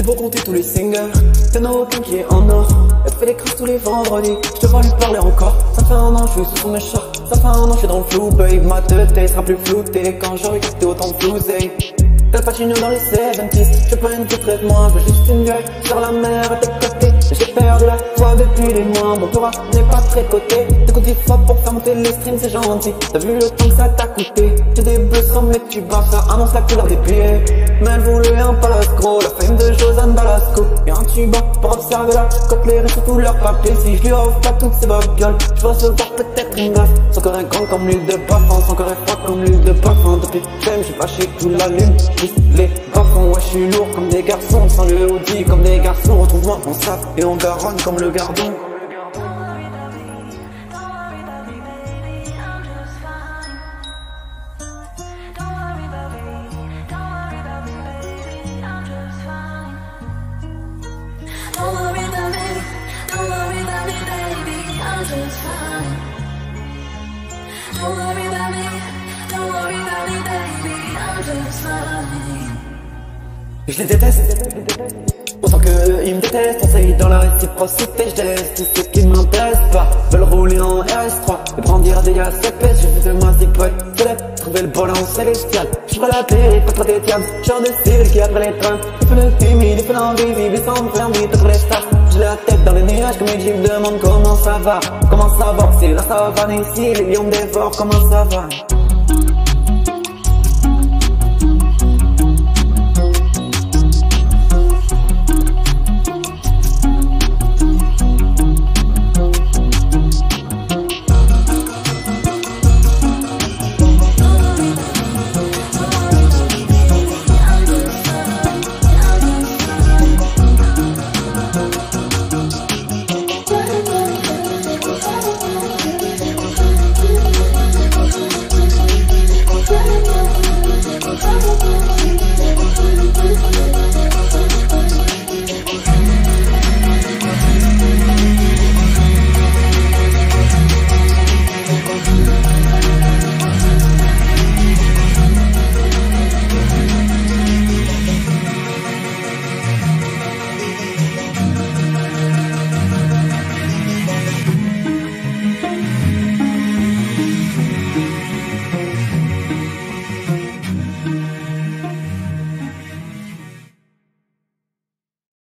J'ai beau compter tous les singles, y'en a aucun qui est en or. Elle fait des crasses tous les vendredis, je te vois lui parler encore. Ça fait un an, je suis sous son méchant. Ça fait un an, je suis dans le flou, babe. Ma tête sera plus floutée quand j'aurai quitté autant de flousé. T'as pas dans les 70s, je pas une traite moi, je veux juste une gueule sur la mer à tes côtés. J'ai perdu la foi depuis des mois, mon tour n'est pas très coté. T'écoutes du fois pour faire monter les streams, c'est gentil. T'as vu le temps que ça t'a coûté, j'ai des bleus sur mes tu ça annonce la couleur des pieds. Mais elle voulait un palace gros, la fame de Josan Balasco. Et un tuba pour observer la côte, les restes tous leurs papiers. Si je lui offre pas toutes ces babioles, je vais recevoir peut-être une gaffe. Son corps est grand comme l'huile de parfum, son corps est froid comme l'huile de parfum. Depuis que j'ai fâché toute la lune les parfums, ouais je suis lourd comme des garçons Sans le Audi comme des garçons Retrouve-moi on sac et on garonne comme le gardon Don't worry about me, don't worry about me, baby, I'm just fine. Je les déteste, autant que ils me détestent, on sait dans la réciprocité, je laisse tout ce qui m'intéresse pas. Veulent rouler en RS3 et brandir des gaz épais, j'ai vu de moi si poète, célèbre, trouver le volant célestial. Je la paix, pas trop des tiams, genre de civil qui après les trains. Il fait le timide, il fait l'invisible, il faire envie de les stars. J'ai la tête dans les nuages comme les jeeps demandent comment ça va? Comment savoir, c'est la savane ici, les lions dévorent, comment ça va?